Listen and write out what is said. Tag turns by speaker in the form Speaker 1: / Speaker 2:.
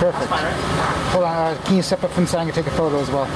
Speaker 1: Perfect. Hold on, uh, can you step up from the side and take a photo as well?